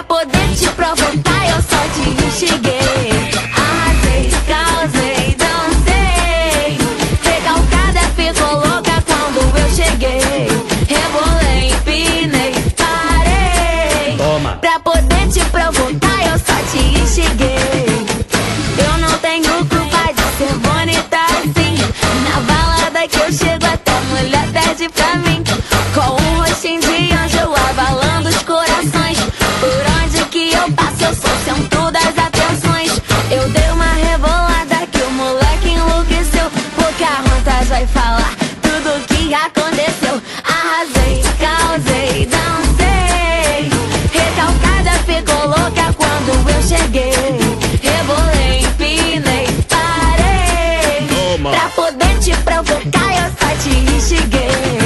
Pra poder te provocar, eu só te instiguei. Arrasei, causei, dancei. Recalcada ficou louca quando eu cheguei. Rebolei, empinei, parei. Toma. Pra poder te provocar, eu passo, eu sou centro das atenções. Eu dei uma rebolada que o moleque enlouqueceu. Porque a vontade vai falar tudo que aconteceu. Arrasei, causei, dancei. Recalcada ficou louca quando eu cheguei. Rebolei, empinei, parei. Toma. Pra poder te provocar, eu só te instiguei.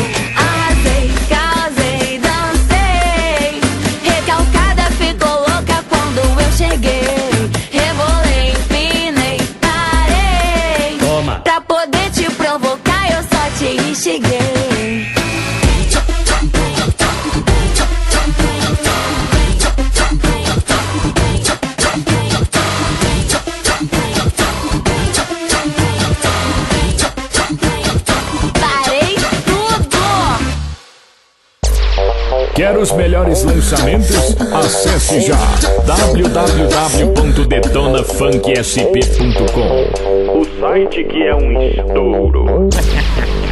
Parei tudo! Quer os melhores lançamentos? Acesse já www.detonafunksp.com. O site que é um estouro.